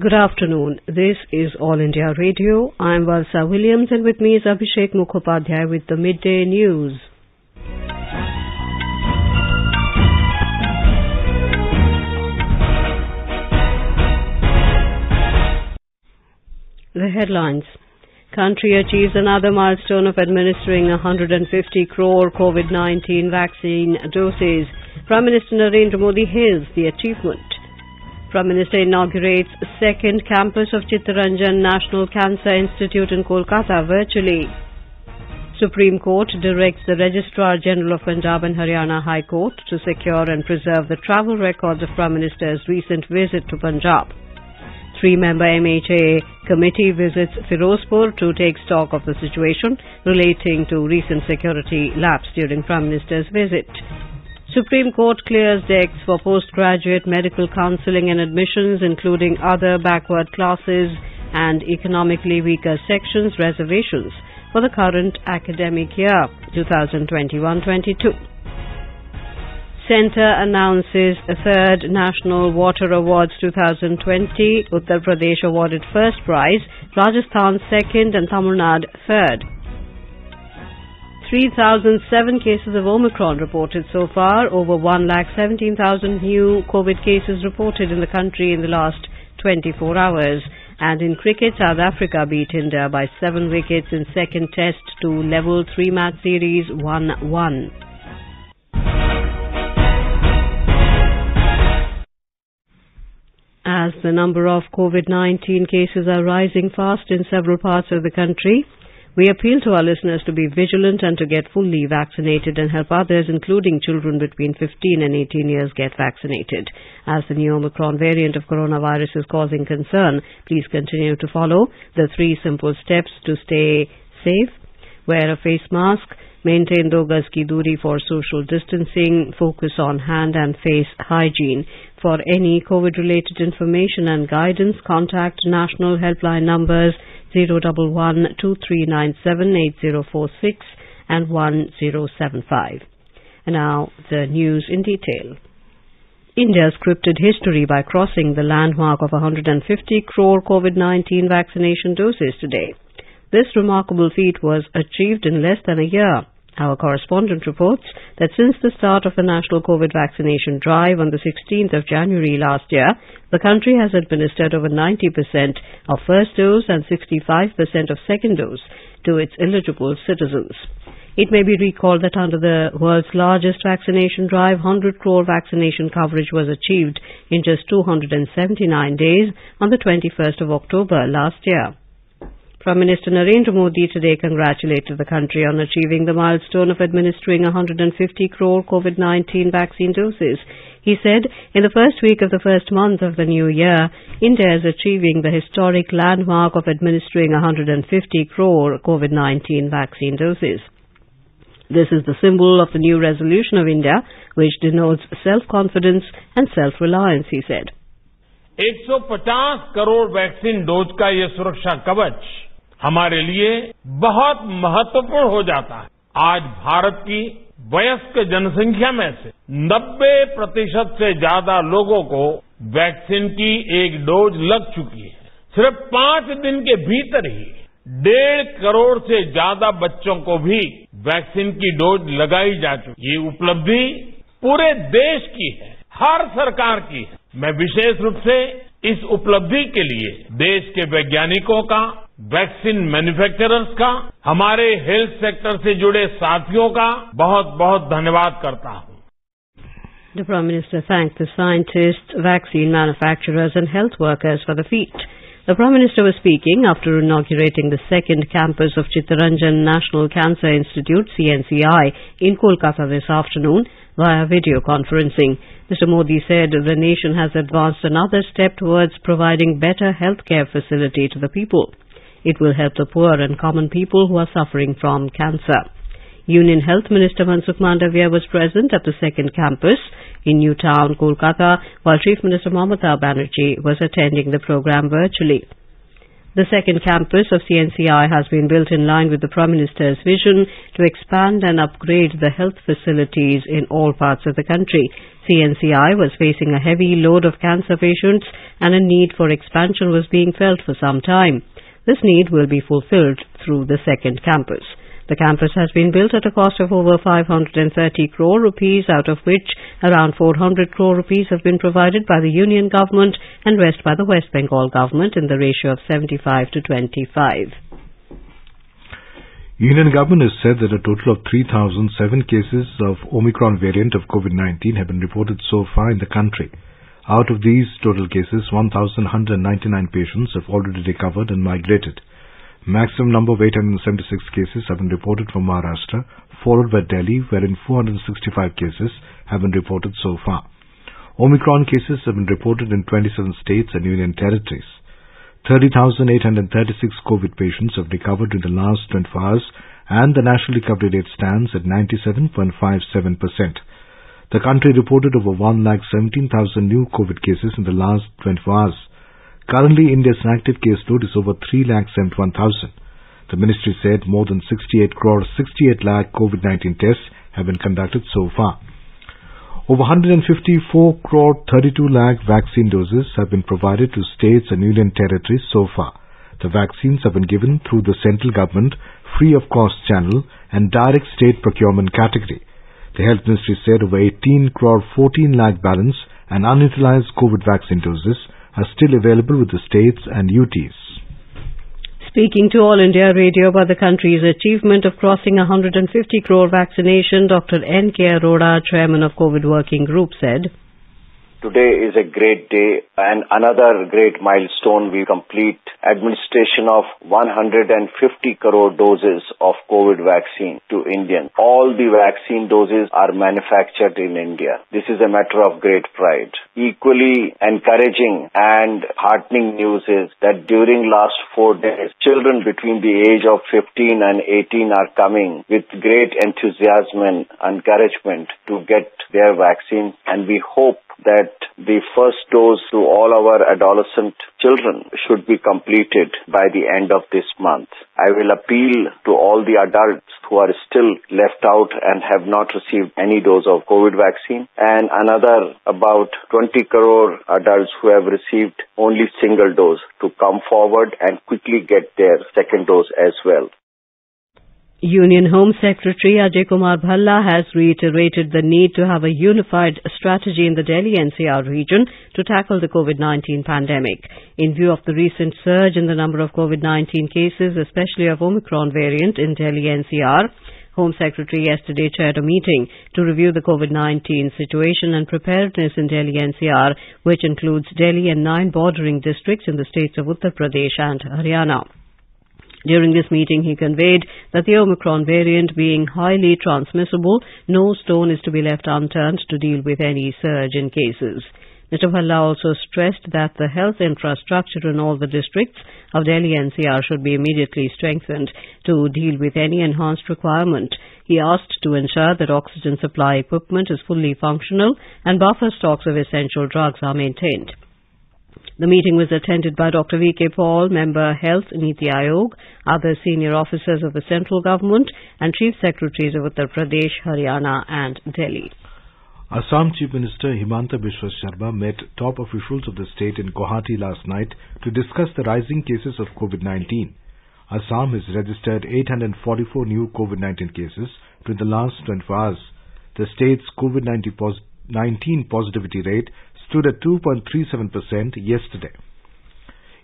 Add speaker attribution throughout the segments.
Speaker 1: Good afternoon. This is All India Radio. I'm Valsa Williams and with me is Abhishek Mukhopadhyay with the midday news. The headlines. Country achieves another milestone of administering 150 crore COVID-19 vaccine doses. Prime Minister Narendra Modi hails the achievement. Prime Minister inaugurates second campus of Chittaranjan National Cancer Institute in Kolkata virtually. Supreme Court directs the Registrar General of Punjab and Haryana High Court to secure and preserve the travel records of Prime Minister's recent visit to Punjab. Three-member MHA committee visits Firozpur to take stock of the situation relating to recent security lapse during Prime Minister's visit. Supreme Court clears decks for postgraduate medical counselling and admissions including other backward classes and economically weaker sections reservations for the current academic year 2021-22. Centre announces a third National Water Awards 2020. Uttar Pradesh awarded first prize, Rajasthan second and Tamil Nadu third. 3,007 cases of Omicron reported so far. Over 1,17,000 new COVID cases reported in the country in the last 24 hours. And in cricket, South Africa beat India by 7 wickets in second test to level 3 match series 1-1. As the number of COVID-19 cases are rising fast in several parts of the country, we appeal to our listeners to be vigilant and to get fully vaccinated and help others, including children between 15 and 18 years, get vaccinated. As the new Omicron variant of coronavirus is causing concern, please continue to follow the three simple steps to stay safe. Wear a face mask, maintain do gaz ki duri for social distancing, focus on hand and face hygiene. For any COVID-related information and guidance, contact national helpline numbers 011 and 1075. And now the news in detail. India scripted history by crossing the landmark of 150 crore COVID-19 vaccination doses today. This remarkable feat was achieved in less than a year. Our correspondent reports that since the start of the national COVID vaccination drive on the 16th of January last year, the country has administered over 90% of first dose and 65% of second dose to its eligible citizens. It may be recalled that under the world's largest vaccination drive, 100 crore vaccination coverage was achieved in just 279 days on the 21st of October last year. Prime Minister Narendra Modi today congratulated the country on achieving the milestone of administering 150 crore COVID-19 vaccine doses. He said, in the first week of the first month of the new year, India is achieving the historic landmark of administering 150 crore COVID-19 vaccine doses. This is the symbol of the new resolution of India, which denotes self-confidence and self-reliance, he said.
Speaker 2: 150 crore vaccine dose का ये सुरक्षा कवच हमारे लिए बहुत महत्वपूर्ण हो जाता है। आज भारत की वयस्क जनसंख्या में से 90 प्रतिशत से ज़्यादा लोगों को वैक्सीन की एक डोज लग चुकी है। सिर्फ़ पाँच दिन के भीतर ही डेढ़ करोड़ से ज़्यादा बच्चों को भी वैक्सीन की डोज लगाई जा चुकी ये उपलब्धि पूरे देश की है, हर सरकार की है। मैं विशेष रूप से इस उपलब्धि के लिए देश के वैज्ञानिकों का वैक्सीन मैन्युफैक्चरर्स का हमारे हेल्थ सेक्टर से जुड़े साथियों का बहुत बहुत धन्यवाद करता हूं
Speaker 1: The Prime Minister thanked the scientists, vaccine manufacturers and health workers for the feat. The Prime Minister was speaking after inaugurating the second campus of Chittaranjan National Cancer Institute, CNCI, in Kolkata this afternoon via video conferencing. Mr. Modi said the nation has advanced another step towards providing better healthcare facility to the people. It will help the poor and common people who are suffering from cancer. Union Health Minister Mansukh Mandaviya was present at the second campus in New Town, Kolkata, while Chief Minister Mamata Banerjee was attending the program virtually. The second campus of CNCI has been built in line with the Prime Minister's vision to expand and upgrade the health facilities in all parts of the country. CNCI was facing a heavy load of cancer patients and a need for expansion was being felt for some time. This need will be fulfilled through the second campus. The campus has been built at a cost of over 530 crore rupees, out of which around 400 crore rupees have been provided by the Union government and rest by the West Bengal government in the ratio of 75 to 25.
Speaker 3: Union government has said that a total of 3,007 cases of Omicron variant of COVID-19 have been reported so far in the country. Out of these total cases, 1,199 patients have already recovered and migrated. Maximum number of 876 cases have been reported from Maharashtra, followed by Delhi, wherein 465 cases have been reported so far. Omicron cases have been reported in 27 states and union territories. 30,836 COVID patients have recovered in the last 24 hours and the national recovery rate stands at 97.57%. The country reported over 1,17,000 new COVID cases in the last 24 hours. Currently, India's active case load is over 3,71,000. The ministry said more than 68 crore 68 lakh COVID-19 tests have been conducted so far. Over 154 crore 32 lakh vaccine doses have been provided to states and union territories so far. The vaccines have been given through the central government free of cost channel and direct state procurement category. The health ministry said over 18 crore 14 lakh balance and unutilized COVID vaccine doses are still available with the states and UTs.
Speaker 1: Speaking to All India Radio about the country's achievement of crossing 150 crore vaccination, Dr. N. K. Arora, chairman of COVID Working Group, said,
Speaker 4: Today is a great day and another great milestone. We complete administration of 150 crore doses of COVID vaccine to Indians. All the vaccine doses are manufactured in India. This is a matter of great pride. Equally encouraging and heartening news is that during last four days, children between the age of 15 and 18 are coming with great enthusiasm and encouragement to get their vaccine and we hope that the first dose to all our adolescent children should be completed by the end of this month. I will appeal to all the adults who are still left out and have not received any dose of COVID vaccine and another about 20 crore adults who have received only single dose to come forward and quickly get their second dose as well.
Speaker 1: Union Home Secretary Ajay Kumar Bhalla has reiterated the need to have a unified strategy in the Delhi NCR region to tackle the COVID-19 pandemic. In view of the recent surge in the number of COVID-19 cases, especially of Omicron variant in Delhi NCR, Home Secretary yesterday chaired a meeting to review the COVID-19 situation and preparedness in Delhi NCR, which includes Delhi and nine bordering districts in the states of Uttar Pradesh and Haryana. During this meeting, he conveyed that the Omicron variant being highly transmissible, no stone is to be left unturned to deal with any surge in cases. Mr. Bhalla also stressed that the health infrastructure in all the districts of Delhi NCR should be immediately strengthened to deal with any enhanced requirement. He asked to ensure that oxygen supply equipment is fully functional and buffer stocks of essential drugs are maintained. The meeting was attended by Dr. V.K. Paul, Member Health, Niti Aayog, other senior officers of the central government and chief secretaries of Uttar Pradesh, Haryana and Delhi.
Speaker 3: Assam Chief Minister Himanta Biswa Sarma met top officials of the state in Guwahati last night to discuss the rising cases of COVID-19. Assam has registered 844 new COVID-19 cases during the last 24 hours. The state's COVID-19 positivity rate stood at 2.37% yesterday.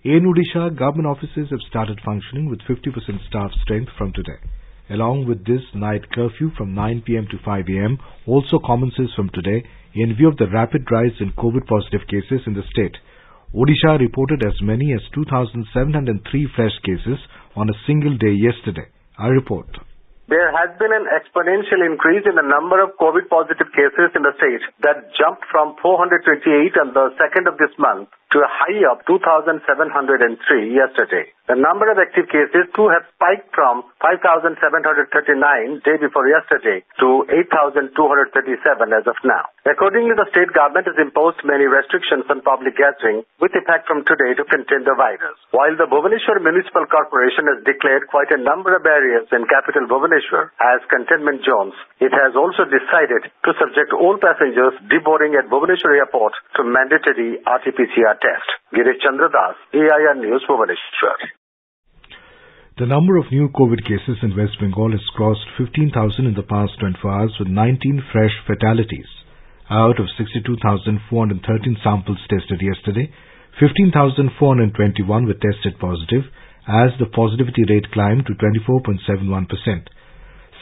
Speaker 3: In Odisha, government offices have started functioning with 50% staff strength from today. Along with this, night curfew from 9 pm to 5 am also commences from today in view of the rapid rise in COVID positive cases in the state. Odisha reported as many as 2,703 fresh cases on a single day yesterday. I report.
Speaker 5: There has been an exponential increase in the number of COVID positive cases in the state that jumped from 428 on the 2nd of this month to a high of 2,703 yesterday. The number of active cases too have spiked from 5,739 day before yesterday to 8,237 as of now. Accordingly, the state government has imposed many restrictions on public gathering with effect from today to contain the virus. While the Bhubaneswar Municipal Corporation has declared quite a number of areas in capital Bhubaneswar as containment zones, it has also decided to subject all passengers deboarding at Bhubaneswar Airport to mandatory RT-PCR test. Girish Chandradas, AIR News, Bhubaneswar.
Speaker 3: The number of new COVID cases in West Bengal has crossed 15,000 in the past 24 hours with 19 fresh fatalities. Out of 62,413 samples tested yesterday, 15,421 were tested positive as the positivity rate climbed to 24.71%.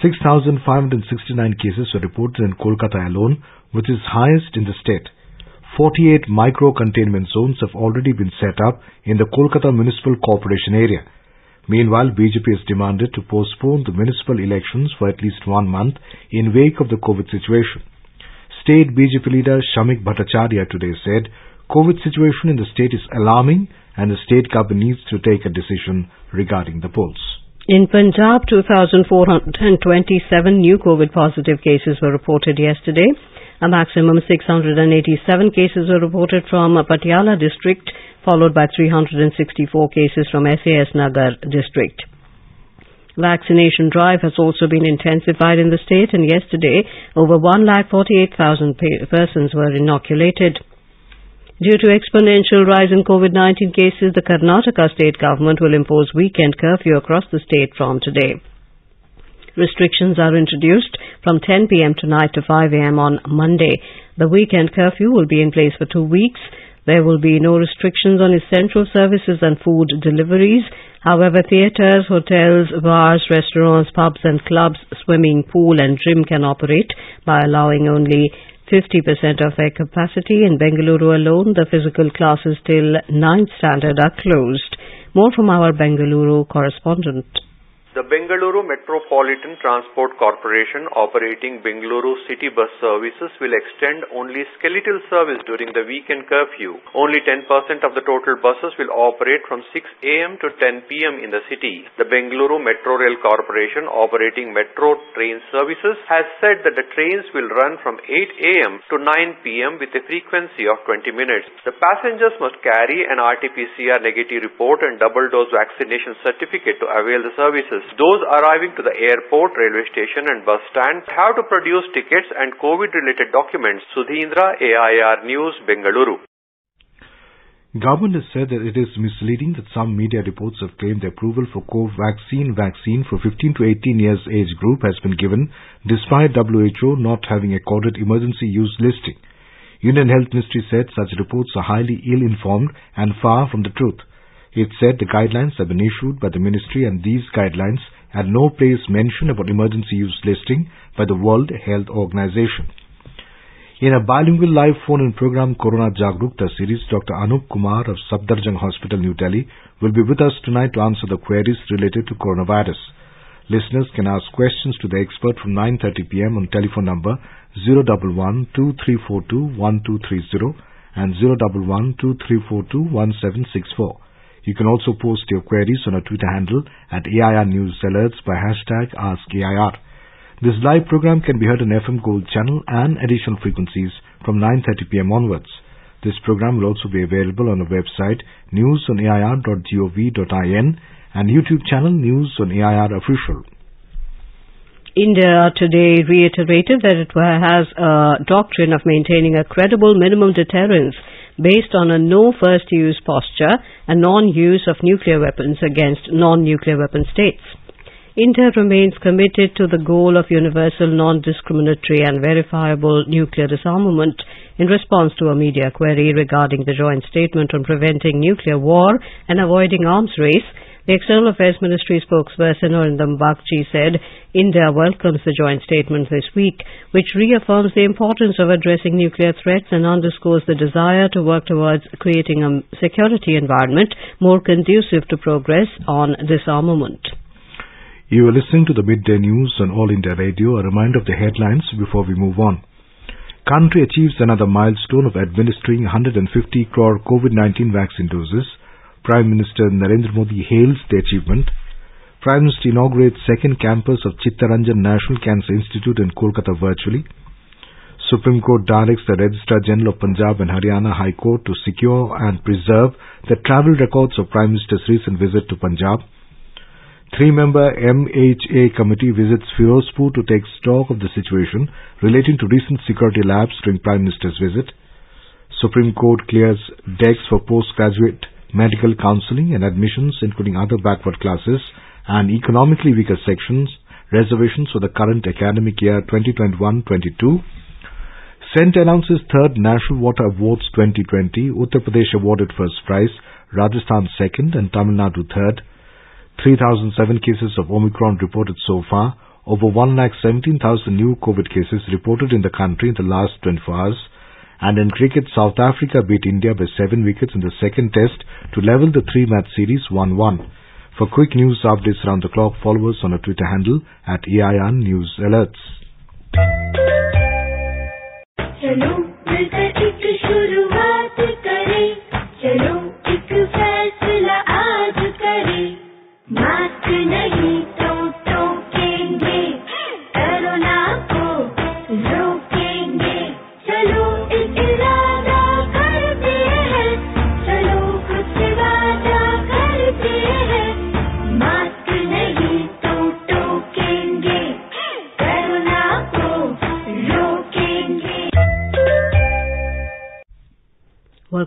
Speaker 3: 6,569 cases were reported in Kolkata alone, which is highest in the state. 48 micro-containment zones have already been set up in the Kolkata Municipal Corporation area. Meanwhile, BJP has demanded to postpone the municipal elections for at least one month in wake of the COVID situation. State BJP leader Shamik Bhattacharya today said, COVID situation in the state is alarming and the state government needs to take a decision regarding the polls.
Speaker 1: In Punjab, 2,427 new COVID positive cases were reported yesterday. A maximum 687 cases were reported from Patiala district followed by 364 cases from SAS Nagar district. Vaccination drive has also been intensified in the state and yesterday over 1,48,000 persons were inoculated. Due to exponential rise in COVID-19 cases, the Karnataka state government will impose weekend curfew across the state from today. Restrictions are introduced from 10 p.m. tonight to 5 a.m. on Monday. The weekend curfew will be in place for two weeks. There will be no restrictions on essential services and food deliveries. However, theatres, hotels, bars, restaurants, pubs and clubs, swimming pool and gym can operate by allowing only 50% of their capacity. In Bengaluru alone, the physical classes till 9th standard are closed. More from our Bengaluru correspondent.
Speaker 6: The Bengaluru Metropolitan Transport Corporation operating Bengaluru city bus services will extend only skeletal service during the weekend curfew. Only 10% of the total buses will operate from 6 a.m. to 10 p.m. in the city. The Bengaluru Metro Rail Corporation operating metro train services has said that the trains will run from 8 a.m. to 9 p.m. with a frequency of 20 minutes. The passengers must carry an RT-PCR negative report and double dose vaccination certificate to avail the services. Those arriving to the airport, railway station and bus stand have to produce tickets and COVID-related documents. Sudhindra, AIR News, Bengaluru.
Speaker 3: Government has said that it is misleading that some media reports have claimed the approval for Covaxin vaccine for 15 to 18 years age group has been given despite WHO not having accorded emergency use listing. Union Health Ministry said such reports are highly ill-informed and far from the truth. It said the guidelines have been issued by the ministry and these guidelines had no place mention about emergency use listing by the World Health Organization. In a bilingual live phone-in program Corona Jagrukta series, Dr. Anup Kumar of Safdarjung Hospital, New Delhi will be with us tonight to answer the queries related to coronavirus. Listeners can ask questions to the expert from 9.30 pm on telephone number 011 2342 1230 and 011 2342 1764. You can also post your queries on our Twitter handle at AIR News Alerts by hashtag AskAIR. This live program can be heard on FM Gold channel and additional frequencies from 9.30 pm onwards. This program will also be available on our website newsonair.gov.in and YouTube channel News on AIR Official.
Speaker 1: India today reiterated that it has a doctrine of maintaining a credible minimum deterrence based on a no first use posture and non-use of nuclear weapons against non-nuclear weapon states. India remains committed to the goal of universal, non-discriminatory and verifiable nuclear disarmament in response to a media query regarding the joint statement on preventing nuclear war and avoiding arms race. The External Affairs Ministry spokesperson Arindam Bagchi said India welcomes the joint statement this week, which reaffirms the importance of addressing nuclear threats and underscores the desire to work towards creating a security environment more conducive to progress on disarmament.
Speaker 3: You are listening to the midday news on All India Radio. A reminder of the headlines before we move on. country achieves another milestone of administering 150 crore COVID-19 vaccine doses. Prime Minister Narendra Modi hails the achievement. Prime Minister inaugurates second campus of Chittaranjan National Cancer Institute in Kolkata virtually. Supreme Court directs the Registrar General of Punjab and Haryana High Court to secure and preserve the travel records of Prime Minister's recent visit to Punjab. Three-member MHA committee visits Firozpur to take stock of the situation relating to recent security lapse during Prime Minister's visit. Supreme Court clears decks for postgraduate medical counseling and admissions including other backward classes and economically weaker sections, reservations for the current academic year 2021-22. CENT announces third National Water Awards 2020. Uttar Pradesh awarded first prize, Rajasthan second and Tamil Nadu third. 3,007 cases of Omicron reported so far. Over 1,17,000 new COVID cases reported in the country in the last 24 hours. And in cricket, South Africa beat India by 7 wickets in the second test to level the three-match series 1-1. For quick news updates around the clock, follow us on our Twitter handle at AIR News Alerts.
Speaker 7: चलो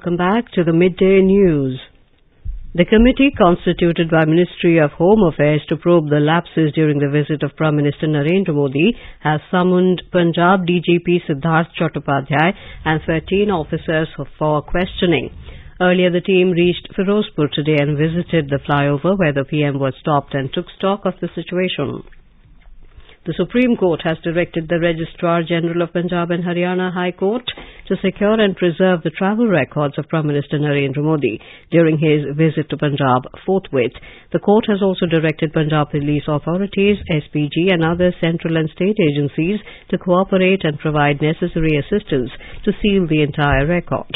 Speaker 1: Welcome back to the midday news. The committee constituted by Ministry of Home Affairs to probe the lapses during the visit of Prime Minister Narendra Modi has summoned Punjab DGP Siddharth Chattopadhyay and 13 officers for questioning. Earlier the team reached Firozpur today and visited the flyover where the PM was stopped and took stock of the situation. The Supreme Court has directed the Registrar General of Punjab and Haryana High Court to secure and preserve the travel records of Prime Minister Narendra Modi during his visit to Punjab forthwith. The court has also directed Punjab police authorities, SPG and other central and state agencies to cooperate and provide necessary assistance to seal the entire record.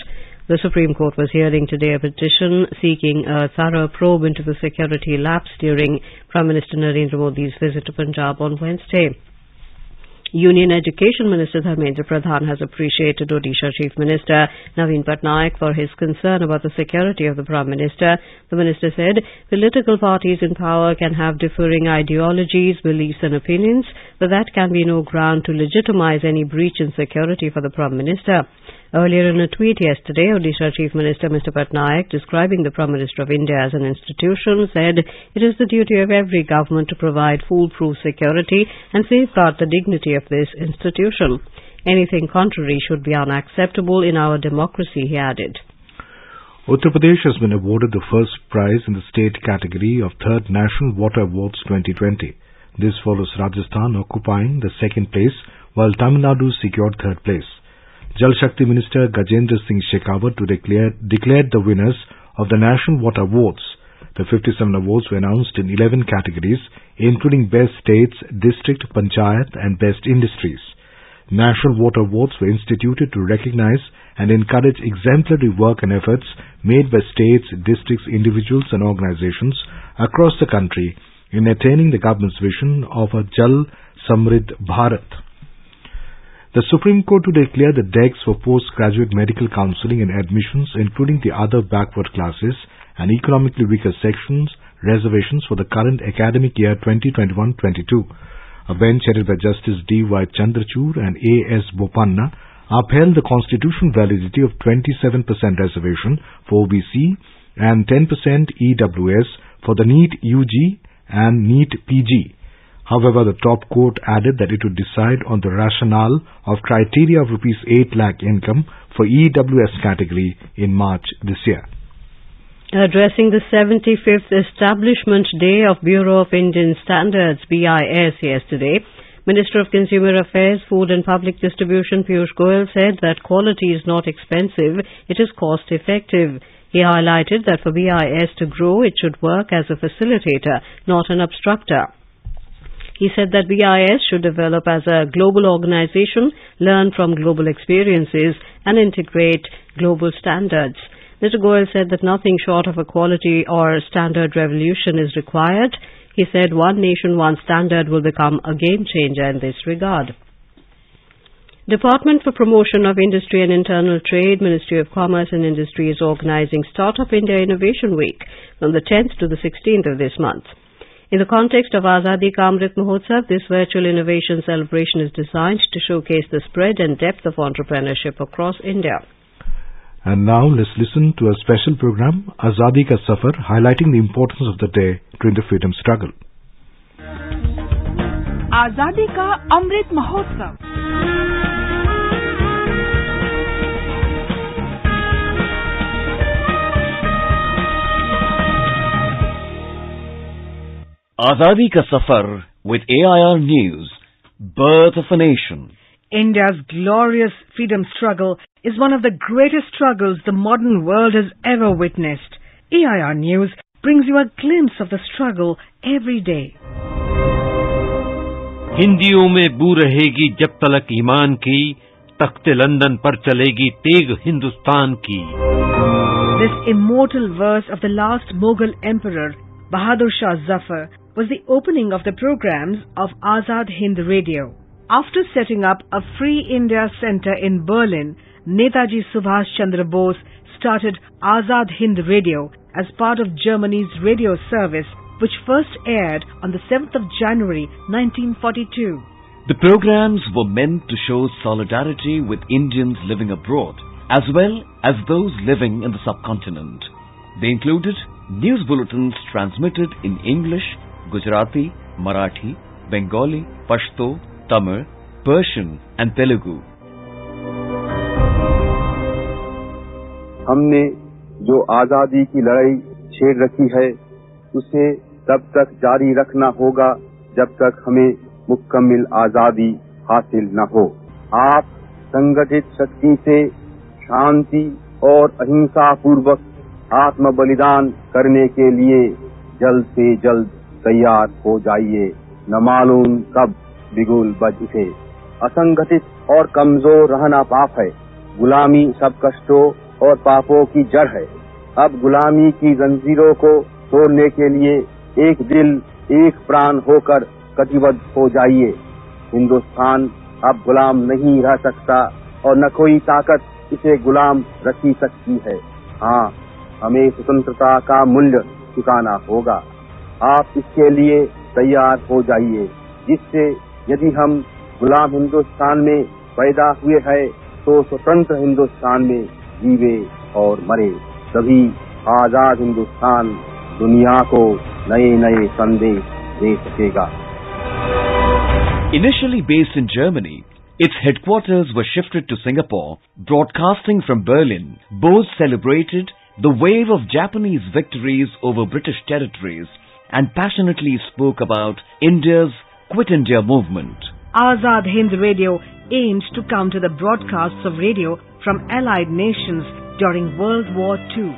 Speaker 1: The Supreme Court was hearing today a petition seeking a thorough probe into the security lapse during Prime Minister Narendra Modi's visit to Punjab on Wednesday. Union Education Minister Dharmendra Pradhan has appreciated Odisha Chief Minister Naveen Patnaik for his concern about the security of the Prime Minister. The minister said political parties in power can have differing ideologies, beliefs and opinions, but that can be no ground to legitimize any breach in security for the Prime Minister. Earlier in a tweet yesterday, Odisha Chief Minister Mr. Patnaik, describing the Prime Minister of India as an institution, said it is the duty of every government to provide foolproof security and safeguard the dignity of this institution. Anything contrary should be unacceptable in our democracy, he added.
Speaker 3: Uttar Pradesh has been awarded the first prize in the state category of third National Water Awards 2020. This follows Rajasthan occupying the second place, while Tamil Nadu secured third place. Jal Shakti Minister Gajendra Singh Shekhawat to declare, declared the winners of the National Water Awards. The 57 awards were announced in 11 categories, including Best States, District, Panchayat and Best Industries. National Water Awards were instituted to recognize and encourage exemplary work and efforts made by states, districts, individuals and organizations across the country in attaining the government's vision of a Jal Samriddh Bharat. The Supreme Court today cleared the decks for postgraduate medical counseling and admissions, including the other backward classes and economically weaker sections, reservations for the current academic year 2021-22. A bench headed by Justice D.Y. Chandrachud and A.S. Bopanna upheld the constitutional validity of 27% reservation for OBC and 10% EWS for the NEET UG and NEET PG. However, the top court added that it would decide on the rationale of criteria of rupees 8 lakh income for EWS category in March this year.
Speaker 1: Addressing the 75th Establishment Day of Bureau of Indian Standards BIS yesterday, Minister of Consumer Affairs, Food and Public Distribution Piyush Goyal said that quality is not expensive, it is cost effective. He highlighted that for BIS to grow, it should work as a facilitator, not an obstructor. He said that BIS should develop as a global organization, learn from global experiences, and integrate global standards. Mr. Goyal said that nothing short of a quality or standard revolution is required. He said one nation, one standard will become a game changer in this regard. Department for Promotion of Industry and Internal Trade, Ministry of Commerce and Industry is organizing Startup India Innovation Week from the 10th to the 16th of this month. In the context of Azadi Ka Amrit Mahotsav, this virtual innovation celebration is designed to showcase the spread and depth of entrepreneurship across India.
Speaker 3: And now let's listen to a special program, Azadi Ka Safar, highlighting the importance of the day during the freedom struggle.
Speaker 8: आजादी का Amrit Mahotsav
Speaker 9: Azadi Ka Safar with AIR News, Birth of a Nation.
Speaker 8: India's glorious freedom struggle is one of the greatest struggles the modern world has ever witnessed. AIR News brings you a glimpse of the struggle every day.
Speaker 10: हिंदियों में बू रहेगी जब तलक ईमान की तख्ते London पर चलेगी तेग हिंदुस्तान की
Speaker 8: This immortal verse of the last Mughal emperor, Bahadur Shah Zafar, was the opening of the programs of Azad Hind Radio. After setting up a Free India Center in Berlin, Netaji Subhash Chandra Bose started Azad Hind Radio as part of Germany's radio service, which first aired on the 7th of January 1942.
Speaker 9: The programs were meant to show solidarity with Indians living abroad, as well as those living in the subcontinent. They included news bulletins transmitted in English, Gujarati, Marathi, Bengali, Pashto, Tamil, Persian and Telugu.
Speaker 11: हमने जो आज़ादी की लड़ाई छेड़ रखी है उसे तब तक जारी रखना होगा जब तक हमें मुकम्मल आज़ादी हासिल न हो आप संगठित शक्ति से शांति और अहिंसा पूर्वक आत्म बलिदान करने के लिए जल्द से जल्द तैयार हो जाइए। न मालूम कब बिगुल बज उठे। असंगठित और कमज़ोर रहना पाप है। गुलामी सब कष्टों और पापों की जड़ है। अब गुलामी की जंजीरों को तोड़ने के लिए एक दिल, एक प्राण होकर कटिबद्ध हो जाइए। हिंदुस्तान अब गुलाम नहीं रह सकता और न कोई ताकत इसे गुलाम रखी सकती है। हाँ हमें स्वतंत्रता का मूल्य चुकाना होगा। आप इसके लिए तैयार हो जाइए जिससे यदि हम गुलाम हिंदुस्तान में पैदा हुए हैं तो स्वतंत्र हिंदुस्तान में जीवे और मरे तभी आज़ाद हिंदुस्तान दुनिया को नए नए संदेश दे सकेगा
Speaker 9: Initially based in Germany, its headquarters were shifted to Singapore. Broadcasting from Berlin, Bose celebrated the wave of Japanese victories over British territories and passionately spoke about India's Quit India movement.
Speaker 8: Azad Hind Radio aimed to counter the broadcasts of radio from allied nations during World War II.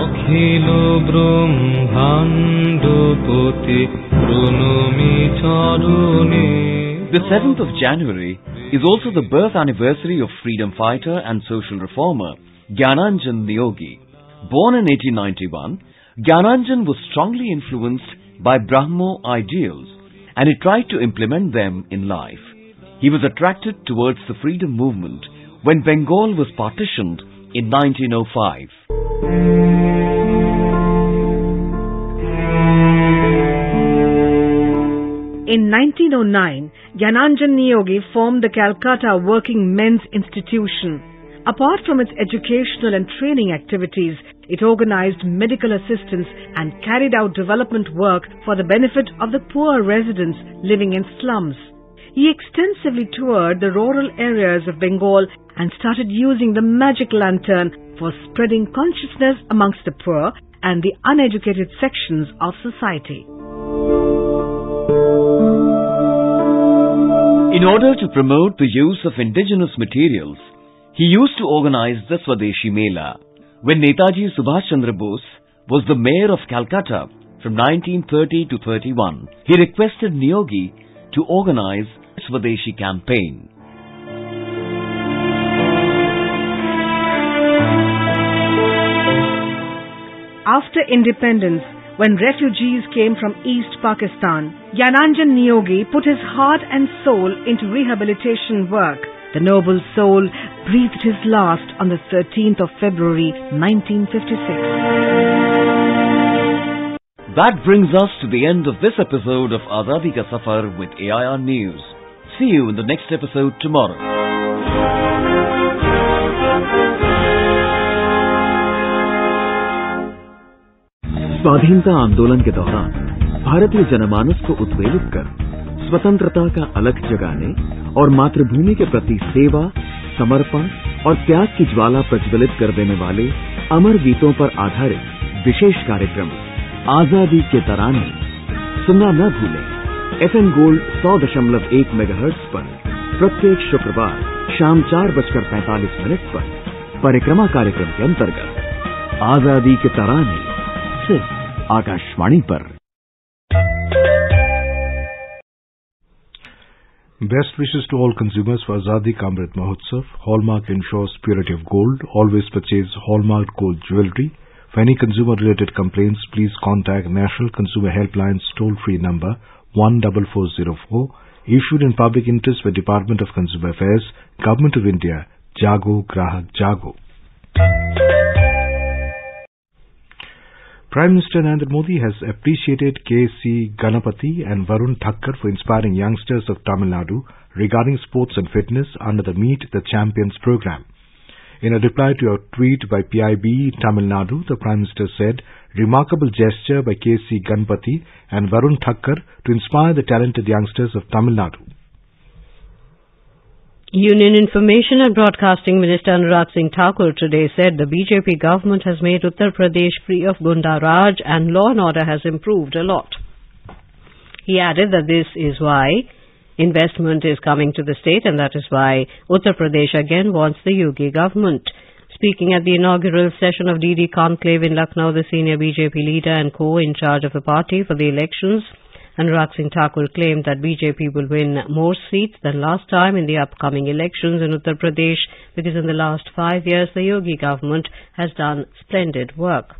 Speaker 12: অখিল ব্রহ্মাণ্ড পতি প্রণমি চরণে
Speaker 9: The 7th of January is also the birth anniversary of freedom fighter and social reformer Gyananjan Niyogi. Born in 1891, Gyananjan was strongly influenced by Brahmo ideals and he tried to implement them in life. He was attracted towards the freedom movement when Bengal was partitioned in 1905.
Speaker 8: In 1909, Gyananjan Niyogi formed the Calcutta Working Men's Institution. Apart from its educational and training activities, it organized medical assistance and carried out development work for the benefit of the poor residents living in slums. He extensively toured the rural areas of Bengal and started using the magic lantern for spreading consciousness amongst the poor and the uneducated sections of society.
Speaker 9: In order to promote the use of indigenous materials, he used to organize the Swadeshi Mela. When Netaji Subhash Chandra Bose was the mayor of Calcutta, from 1930 to 31. He requested Niyogi to organize Swadeshi campaign.
Speaker 8: After independence, when refugees came from East Pakistan, Gyananjan Niyogi put his heart and soul into rehabilitation work. The noble soul breathed his last on the 13th of February 1956.
Speaker 9: That brings us to the end of this episode of Azadi Ka Safar with AIR News. See you in the next episode tomorrow.
Speaker 13: स्वाधीनता आंदोलन के दौरान भारतीय जनमानस को उत्प्रेरित कर स्वतंत्रता का अलख जगाने और मातृभूमि के प्रति सेवा, समर्पण और त्याग की ज्वाला प्रज्वलित कर देने वाले अमर गीतों पर आधारित विशेष कार्यक्रम आज़ादी के तराने सुनना न भूलें। एफ़ एम गोल्ड सौ दशमलव एक मेगाहर्ट्ज पर प्रत्येक शुक्रवार शाम चार बजकर पैंतालीस मिनट पर परिक्रमा कार्यक्रम के अंतर्गत आज़ादी के तराने सिर्फ़ आकाशवाणी पर।
Speaker 3: Best wishes to all consumers for Azadi Ka Amrit Mahotsav. Hallmark ensures purity of gold. Always purchase Hallmark gold jewelry. For any consumer related complaints, please contact National Consumer Helpline's toll free number 14404. Issued in public interest by Department of Consumer Affairs, Government of India, Jago Grahak Jago. Prime Minister Narendra Modi has appreciated K.C. Ganapati and Varun Thakkar for inspiring youngsters of Tamil Nadu regarding sports and fitness under the Meet the Champions program. In a reply to a tweet by PIB Tamil Nadu, the Prime Minister said, remarkable gesture by K.C. Ganapati and Varun Thakkar to inspire the talented youngsters of Tamil Nadu.
Speaker 1: Union Information and Broadcasting Minister Anurag Singh Thakur today said the BJP government has made Uttar Pradesh free of Gunda Raj and law and order has improved a lot. He added that this is why investment is coming to the state and that is why Uttar Pradesh again wants the Yogi government. Speaking at the inaugural session of DD Conclave in Lucknow, the senior BJP leader and co in charge of the party for the elections, Anurag Singh Thakur claimed that BJP will win more seats than last time in the upcoming elections in Uttar Pradesh because in the last five years the Yogi government has done splendid work.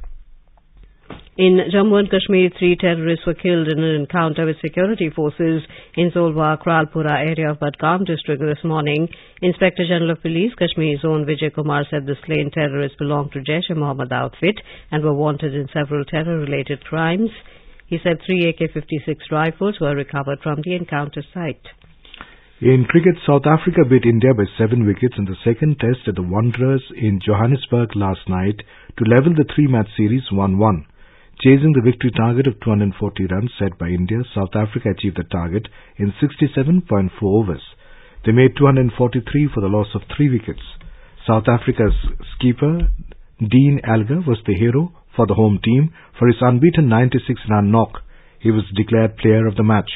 Speaker 1: In Jammu and Kashmir, three terrorists were killed in an encounter with security forces in Zolwa, Kralpura area of Badgam district this morning. Inspector General of Police, Kashmir Zone Vijay Kumar said the slain terrorists belonged to Jaish-e-Mohammed outfit and were wanted in several terror-related crimes. He said three AK-56 rifles were recovered from the encounter site.
Speaker 3: In cricket, South Africa beat India by seven wickets in the second test at the Wanderers in Johannesburg last night to level the three-match series 1-1. Chasing the victory target of 240 runs set by India, South Africa achieved the target in 67.4 overs. They made 243 for the loss of three wickets. South Africa's skipper Dean Elgar was the hero for the home team for his unbeaten 96-run knock. He was declared player of the match.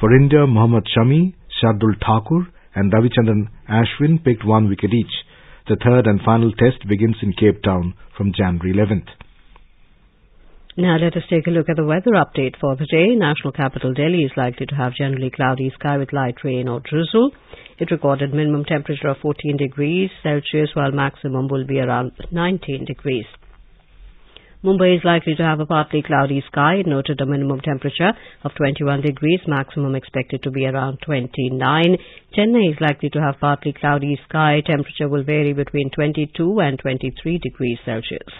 Speaker 3: For India, Mohammad Shami, Shardul Thakur and Ravichandran Ashwin picked one wicket each. The third and final test begins in Cape Town from January 11th.
Speaker 1: Now let us take a look at the weather update for the day. National capital Delhi is likely to have generally cloudy sky with light rain or drizzle. It recorded minimum temperature of 14 degrees Celsius while maximum will be around 19 degrees. Mumbai is likely to have a partly cloudy sky. Noted a minimum temperature of 21 degrees, maximum expected to be around 29. Chennai is likely to have partly cloudy sky. Temperature will vary between 22 and 23 degrees Celsius.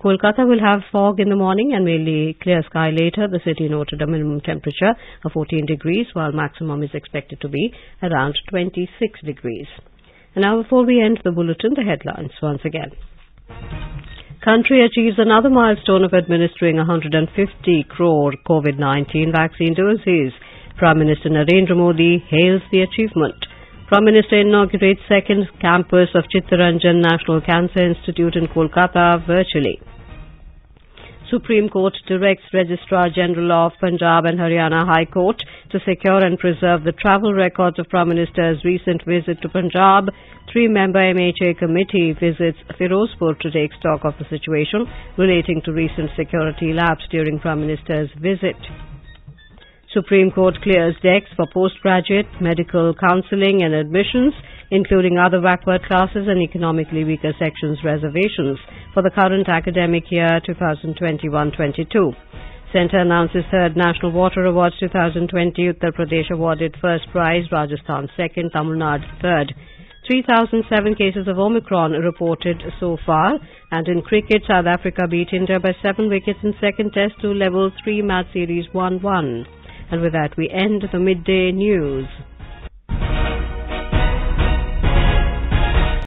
Speaker 1: Kolkata will have fog in the morning and mainly clear sky later. The city noted a minimum temperature of 14 degrees while maximum is expected to be around 26 degrees. And now before we end the bulletin, the headlines once again. Country achieves another milestone of administering 150 crore COVID-19 vaccine doses. Prime Minister Narendra Modi hails the achievement. Prime Minister inaugurates second campus of Chittaranjan National Cancer Institute in Kolkata virtually. Supreme Court directs Registrar General of Punjab and Haryana High Court to secure and preserve the travel records of Prime Minister's recent visit to Punjab. Three-member MHA committee visits Firozpur to take stock of the situation relating to recent security lapse during Prime Minister's visit. Supreme Court clears decks for postgraduate, medical counselling and admissions, including other backward classes and economically weaker sections reservations for the current academic year 2021-22. Centre announces third National Water Awards 2020. Uttar Pradesh awarded first prize, Rajasthan second, Tamil Nadu third. 3,007 cases of Omicron reported so far. And in cricket, South Africa beat India by 7 wickets in second test to level 3 match series 1-1. And with that, we end the midday news.